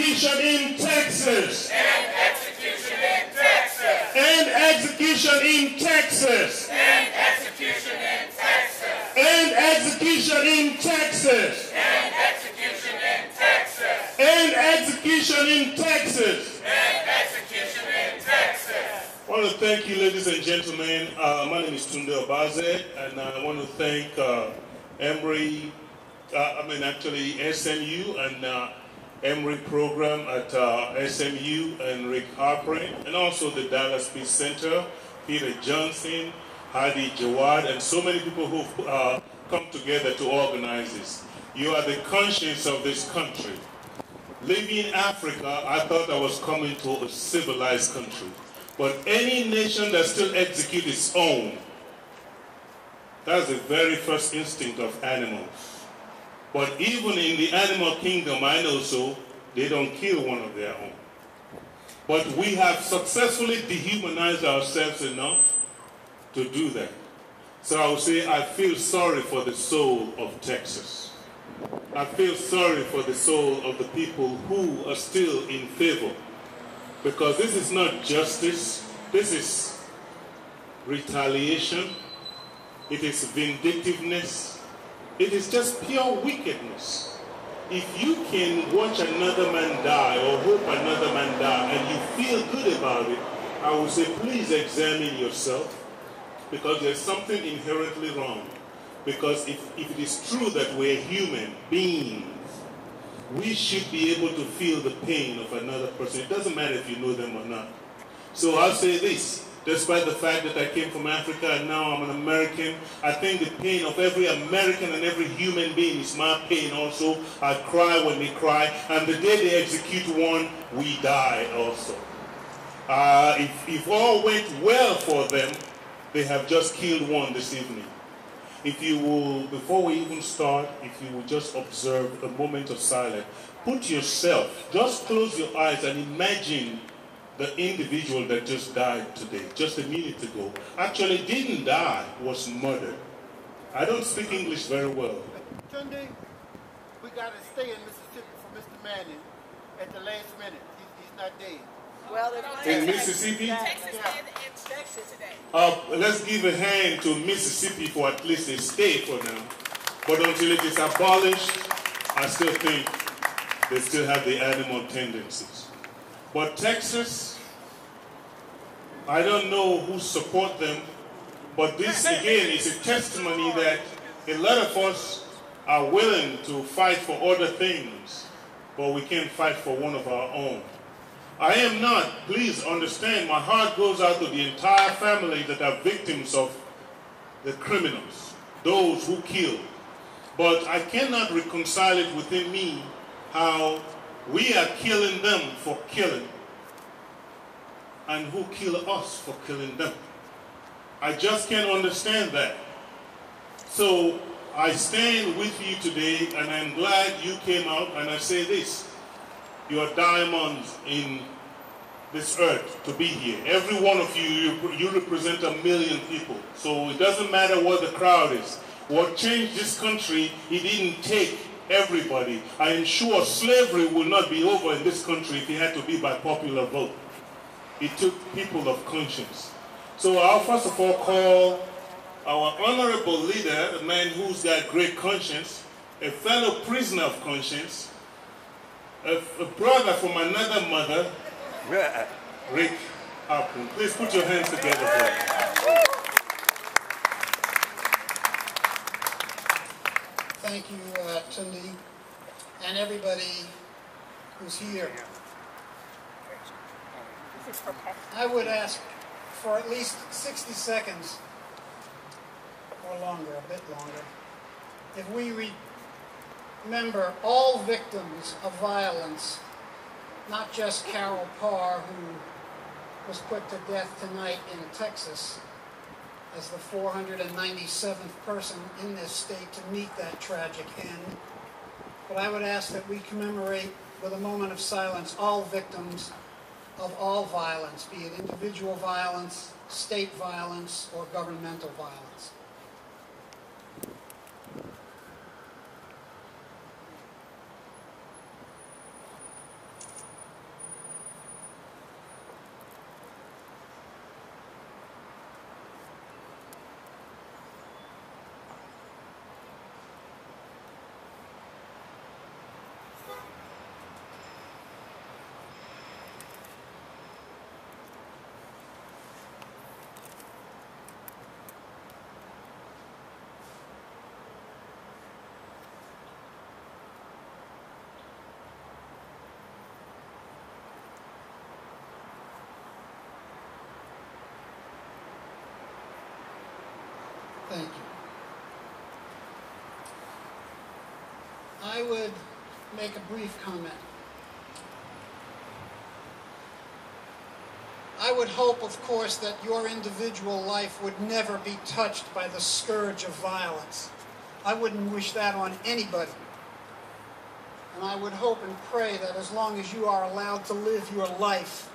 execution in Texas. and execution in Texas, And execution in Texas. and execution in Texas, And execution in Texas. and execution in Texas, And execution in Texas. and execution in Texas. I want to thank you, ladies and gentlemen. Uh, my name is Tunde Obaze, and I want to thank uh, Emory, uh, I mean, actually, SMU and uh, Embrey program at uh, SMU and Rick Halperin, and also the Dallas Peace Center, Peter Johnson, Hadi Jawad, and so many people who've uh, come together to organize this. You are the conscience of this country. Leaving Africa, I thought I was coming to a civilized country. But any nation that still executes its own, that's the very first instinct of animals. But even in the animal kingdom, I know so, they don't kill one of their own. But we have successfully dehumanized ourselves enough to do that. So I would say I feel sorry for the soul of Texas. I feel sorry for the soul of the people who are still in favor. Because this is not justice, this is retaliation, it is vindictiveness, it is just pure wickedness. If you can watch another man die or hope another man die and you feel good about it, I would say please examine yourself because there's something inherently wrong. Because if, if it is true that we're human beings, we should be able to feel the pain of another person. It doesn't matter if you know them or not. So I'll say this, despite the fact that I came from Africa and now I'm an American, I think the pain of every American and every human being is my pain also. I cry when they cry, and the day they execute one, we die also. Uh, if, if all went well for them, they have just killed one this evening. If you will, before we even start, if you will just observe a moment of silence, put yourself, just close your eyes and imagine the individual that just died today, just a minute ago. Actually didn't die, was murdered. I don't speak English very well. Tunde, we got to stay in Mississippi for Mr. Manning at the last minute. He's, he's not dead. Well, In Mississippi, Texas Yeah. in Texas today. uh, let's give a hand to Mississippi for at least a stay for now. But until it is abolished, I still think they still have the animal tendencies. But Texas, I don't know who support them, but this again is a testimony that a lot of us are willing to fight for other things, but we can't fight for one of our own. I am not, please understand, my heart goes out to the entire family that are victims of the criminals, those who kill. But I cannot reconcile it within me how we are killing them for killing and who kill us for killing them. I just can't understand that. So I stand with you today and I'm glad you came out and I say this. You are diamonds in this earth to be here. Every one of you, you, you represent a million people. So it doesn't matter what the crowd is. What changed this country, it didn't take everybody. I am sure slavery will not be over in this country if it had to be by popular vote. It took people of conscience. So I'll first of all call our honorable leader, a man who's got great conscience, a fellow prisoner of conscience, a, a brother from another mother, Rick Halperin. Please put your hands together for him. Thank you, uh, Tunde, and everybody who's here. I would ask for at least 60 seconds or longer, a bit longer, if we re- remember all victims of violence, not just Carroll Parr, who was put to death tonight in Texas as the 497th person in this state to meet that tragic end. But I would ask that we commemorate with a moment of silence all victims of all violence, be it individual violence, state violence, or governmental violence. Thank you. I would make a brief comment. I would hope, of course, that your individual life would never be touched by the scourge of violence. I wouldn't wish that on anybody. And I would hope and pray that as long as you are allowed to live your life,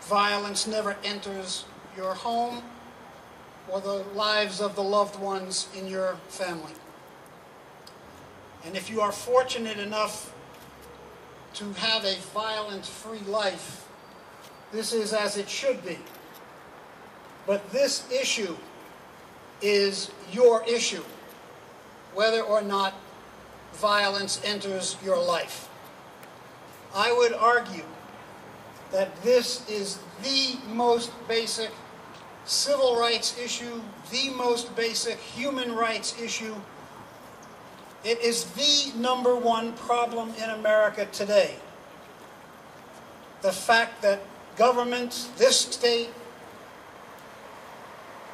violence never enters your home or the lives of the loved ones in your family. And if you are fortunate enough to have a violence free life, this is as it should be. But this issue is your issue, whether or not violence enters your life. I would argue that this is the most basic civil rights issue, the most basic human rights issue. It is the number one problem in America today. The fact that governments, this state,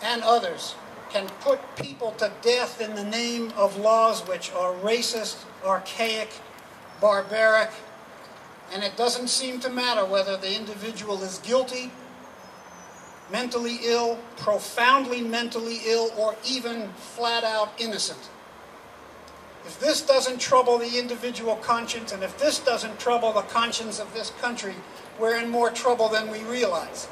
and others can put people to death in the name of laws which are racist, archaic, barbaric, and it doesn't seem to matter whether the individual is guilty, mentally ill, profoundly mentally ill, or even flat out innocent. If this doesn't trouble the individual conscience, and if this doesn't trouble the conscience of this country, we're in more trouble than we realize.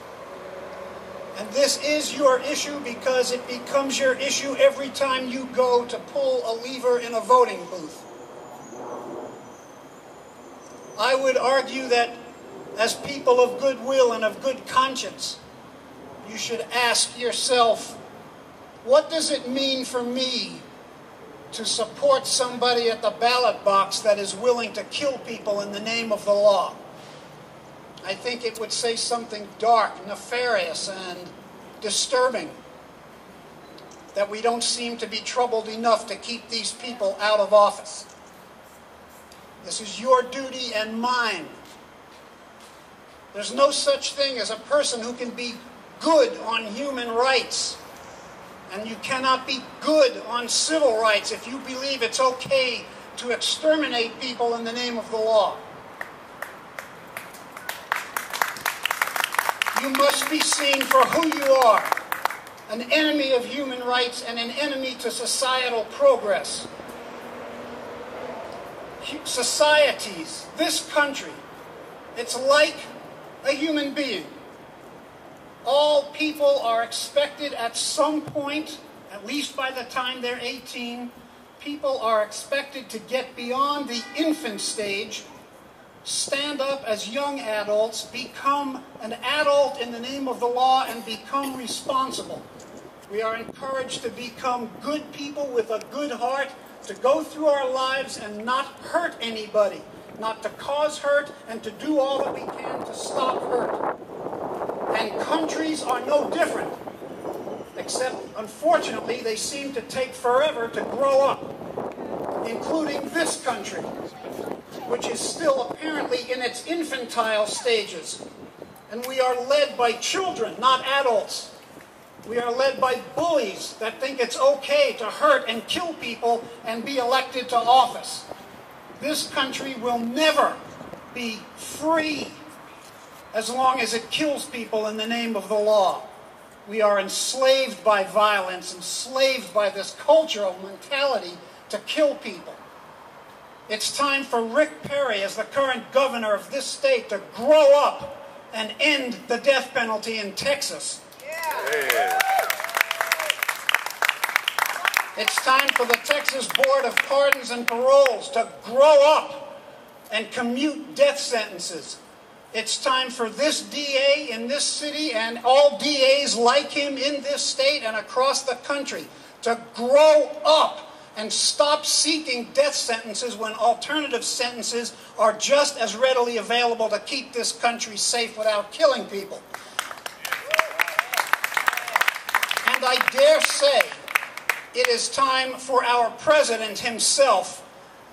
And this is your issue because it becomes your issue every time you go to pull a lever in a voting booth. I would argue that as people of goodwill and of good conscience, you should ask yourself, what does it mean for me to support somebody at the ballot box that is willing to kill people in the name of the law? I think it would say something dark, nefarious, and disturbing that we don't seem to be troubled enough to keep these people out of office. This is your duty and mine. There's no such thing as a person who can be good on human rights. And you cannot be good on civil rights if you believe it's okay to exterminate people in the name of the law. You must be seen for who you are an enemy of human rights and an enemy to societal progress. Societies, this country, it's like a human being. All people are expected at some point, at least by the time they're 18, people are expected to get beyond the infant stage stand up as young adults, become an adult in the name of the law, and become responsible. We are encouraged to become good people with a good heart, to go through our lives and not hurt anybody, not to cause hurt, and to do all that we can to stop hurt. And countries are no different, except unfortunately they seem to take forever to grow up, including this country which is still apparently in its infantile stages. And we are led by children, not adults. We are led by bullies that think it's okay to hurt and kill people and be elected to office. This country will never be free as long as it kills people in the name of the law. We are enslaved by violence, enslaved by this cultural mentality to kill people. It's time for Rick Perry, as the current governor of this state, to grow up and end the death penalty in Texas. Yeah. It's time for the Texas Board of Pardons and Paroles to grow up and commute death sentences. It's time for this DA in this city and all DAs like him in this state and across the country to grow up and stop seeking death sentences when alternative sentences are just as readily available to keep this country safe without killing people. And I dare say it is time for our president himself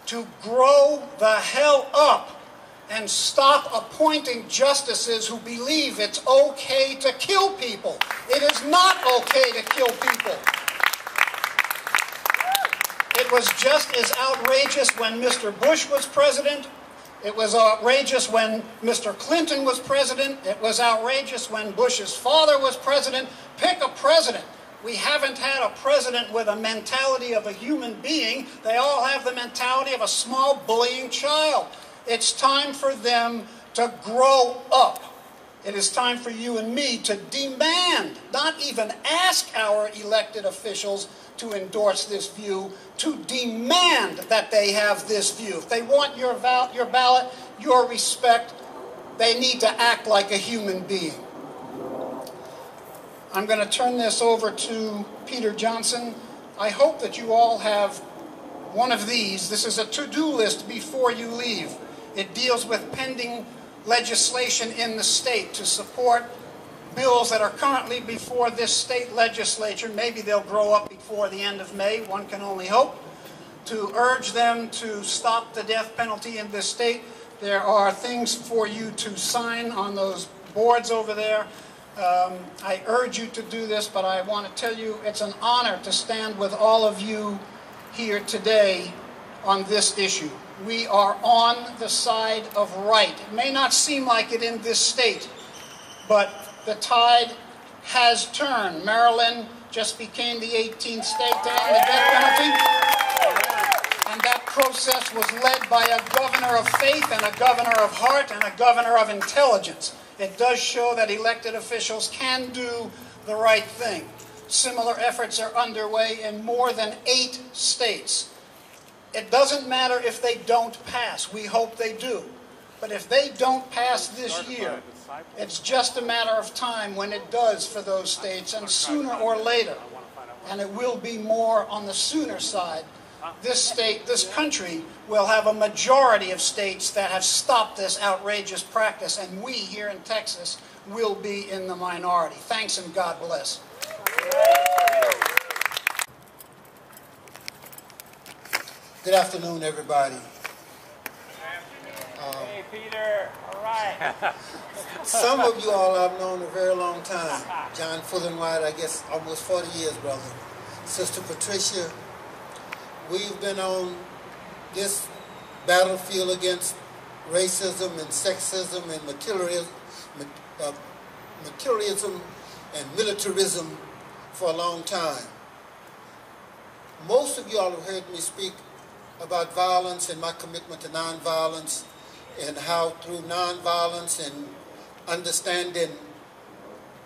to grow the hell up and stop appointing justices who believe it's okay to kill people. It is not okay to kill people. It was just as outrageous when Mr. Bush was president. It was outrageous when Mr. Clinton was president. It was outrageous when Bush's father was president. Pick a president. We haven't had a president with a mentality of a human being. They all have the mentality of a small bullying child. It's time for them to grow up. It is time for you and me to demand, not even ask our elected officials to endorse this view, to demand that they have this view. If they want your, val- your ballot, your respect, they need to act like a human being. I'm going to turn this over to Peter Johnson. I hope that you all have one of these. This is a to do list before you leave. It deals with pending legislation in the state to support bills that are currently before this state legislature. Maybe they'll grow up before the end of May, one can only hope. To urge them to stop the death penalty in this state. There are things for you to sign on those boards over there. Um, I urge you to do this, but I want to tell you it's an honor to stand with all of you here today on this issue. We are on the side of right. It may not seem like it in this state, but the tide has turned. Maryland just became the 18th state to end the death penalty. And that process was led by a governor of faith and a governor of heart and a governor of intelligence. It does show that elected officials can do the right thing. Similar efforts are underway in more than eight states. It doesn't matter if they don't pass. We hope they do. But if they don't pass this year, it's just a matter of time when it does for those states, and sooner or later, and it will be more on the sooner side, this state, this country will have a majority of states that have stopped this outrageous practice, and we here in Texas will be in the minority. Thanks and God bless. Good afternoon, everybody. Hey, Peter. All right. Some of you all I've known a very long time. John Fullinwider, I guess almost 40 years, brother. Sister Patricia, we've been on this battlefield against racism and sexism and materialism, uh, materialism and militarism for a long time. Most of you all have heard me speak about violence and my commitment to nonviolence and how through nonviolence and understanding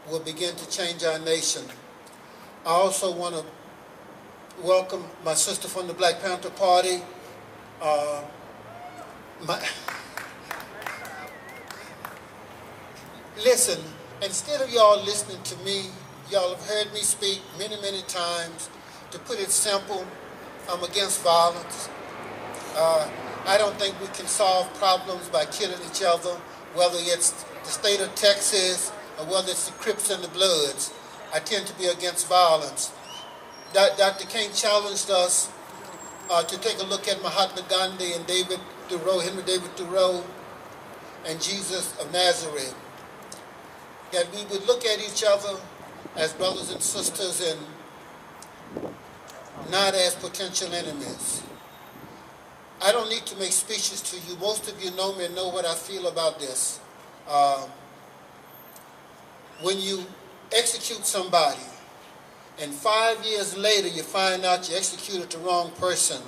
will begin to change our nation. I also want to welcome my sister from the Black Panther Party. Uh, my, listen, instead of y'all listening to me, y'all have heard me speak many, many times. To put it simple, I'm against violence. Uh, I don't think we can solve problems by killing each other, whether it's the state of Texas or whether it's the Crips and the Bloods. I tend to be against violence. Dr. King challenged us uh, to take a look at Mahatma Gandhi and David Thoreau, Henry David Thoreau, and Jesus of Nazareth. That we would look at each other as brothers and sisters and not as potential enemies. I don't need to make speeches to you. Most of you know me and know what I feel about this. Uh, when you execute somebody and five years later you find out you executed the wrong person,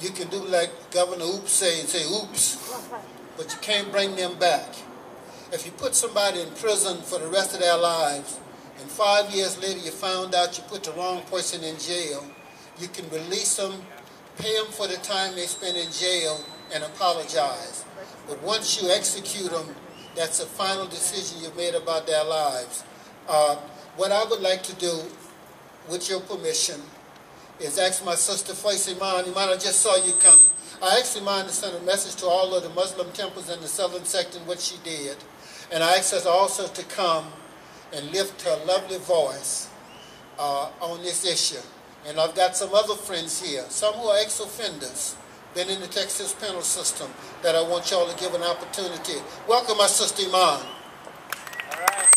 you can do like Governor Oops say and say, oops, but you can't bring them back. If you put somebody in prison for the rest of their lives and five years later you found out you put the wrong person in jail, you can release them pay them for the time they spend in jail, and apologize. But once you execute them, that's a final decision you've made about their lives. Uh, what I would like to do, with your permission, is ask my sister Faisal Iman. Iman, I just saw you come. I asked Iman to send a message to all of the Muslim temples in the southern section, what she did. And I asked her also to come and lift her lovely voice uh, on this issue. And I've got some other friends here, some who are ex-offenders, been in the Texas penal system, that I want y'all to give an opportunity. Welcome my sister Iman. All right.